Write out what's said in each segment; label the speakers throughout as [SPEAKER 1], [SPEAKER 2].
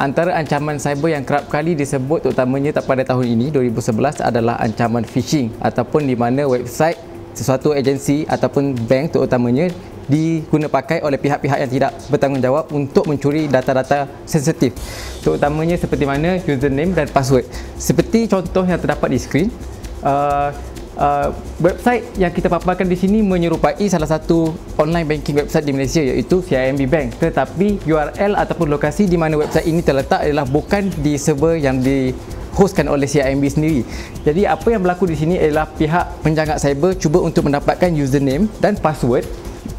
[SPEAKER 1] Antara ancaman cyber yang kerap kali disebut terutamanya pada tahun ini 2011 adalah ancaman phishing ataupun di mana website sesuatu agensi ataupun bank terutamanya diguna pakai oleh pihak-pihak yang tidak bertanggungjawab untuk mencuri data-data sensitif. Terutamanya seperti mana username dan password. Seperti contoh yang terdapat di skrin uh, Uh, website yang kita paparkan di sini menyerupai salah satu online banking website di Malaysia iaitu CIMB Bank tetapi URL ataupun lokasi di mana website ini terletak adalah bukan di server yang di hostkan oleh CIMB sendiri. Jadi apa yang berlaku di sini adalah pihak penjaga cyber cuba untuk mendapatkan username dan password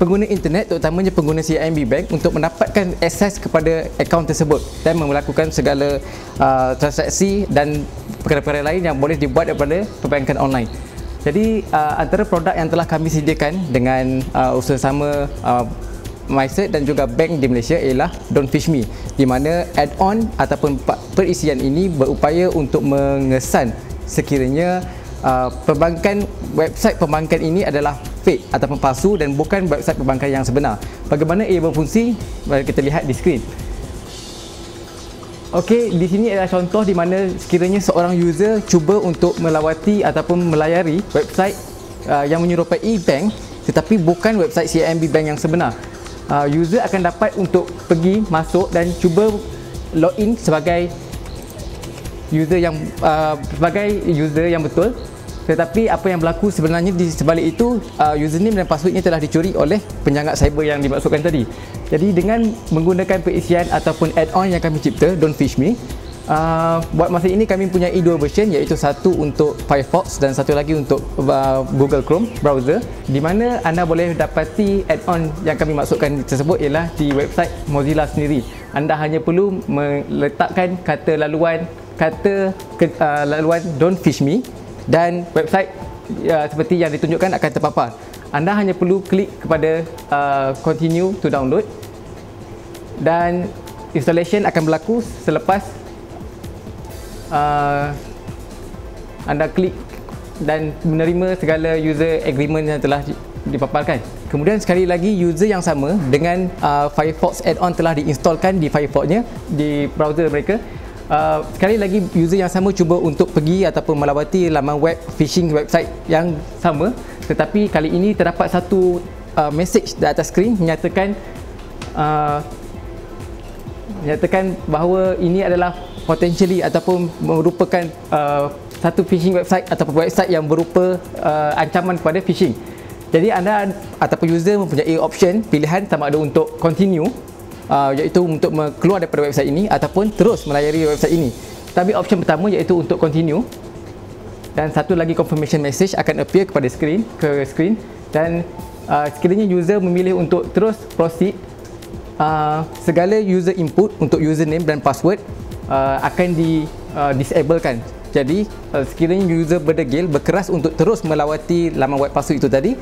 [SPEAKER 1] pengguna internet terutamanya pengguna CIMB Bank untuk mendapatkan akses kepada akaun tersebut dan melakukan segala uh, transaksi dan perkara-perkara lain yang boleh dibuat daripada perbankan online. Jadi uh, antara produk yang telah kami sediakan dengan uh, usaha sama uh, MyCert dan juga bank di Malaysia ialah Don't Fish Me di mana add-on ataupun perisian ini berupaya untuk mengesan sekiranya uh, perbankan website perbankan ini adalah fake ataupun palsu dan bukan website perbankan yang sebenar. Bagaimana ia berfungsi? Mari kita lihat di skrin. Okey, di sini adalah contoh di mana sekiranya seorang user cuba untuk melawati ataupun melayari website uh, yang menyerupai bank tetapi bukan website CIMB Bank yang sebenar. Uh, user akan dapat untuk pergi masuk dan cuba login sebagai user yang uh, sebagai user yang betul tetapi apa yang berlaku sebenarnya di sebalik itu uh, username dan passwordnya telah dicuri oleh penjangat cyber yang dimaksudkan tadi jadi dengan menggunakan perisian ataupun add-on yang kami cipta, Don't Fish Me, uh, buat masa ini kami punya dua version iaitu satu untuk Firefox dan satu lagi untuk uh, Google Chrome browser di mana anda boleh dapati add-on yang kami maksudkan tersebut ialah di website Mozilla sendiri. Anda hanya perlu meletakkan kata laluan kata uh, laluan Don't Fish Me dan website uh, seperti yang ditunjukkan akan terpapar. Anda hanya perlu klik kepada uh, continue to download dan installation akan berlaku selepas uh, anda klik dan menerima segala user agreement yang telah dipaparkan. Kemudian sekali lagi user yang sama dengan uh, Firefox add-on telah diinstalkan di Firefox-nya di browser mereka. Uh, sekali lagi user yang sama cuba untuk pergi ataupun melawati laman web phishing website yang sama tetapi kali ini terdapat satu uh, message di atas skrin menyatakan uh, menyatakan bahawa ini adalah potentially ataupun merupakan uh, satu phishing website ataupun website yang berupa uh, ancaman kepada phishing. Jadi anda ataupun user mempunyai option pilihan sama ada untuk continue uh, iaitu untuk keluar daripada website ini ataupun terus melayari website ini. Tapi option pertama iaitu untuk continue dan satu lagi confirmation message akan appear kepada screen ke screen dan uh, sekiranya user memilih untuk terus proceed uh, segala user input untuk username dan password uh, akan di uh, disablekan. Jadi uh, sekiranya user berdegil berkeras untuk terus melawati laman web palsu itu tadi,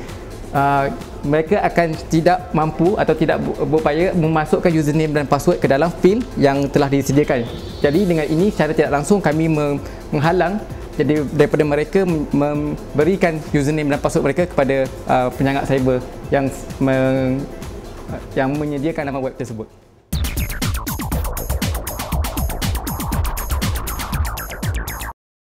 [SPEAKER 1] uh, mereka akan tidak mampu atau tidak berupaya memasukkan username dan password ke dalam field yang telah disediakan. Jadi dengan ini secara tidak langsung kami menghalang jadi daripada mereka memberikan username dan password mereka kepada uh, penyangat cyber yang yang menyediakan nama web tersebut.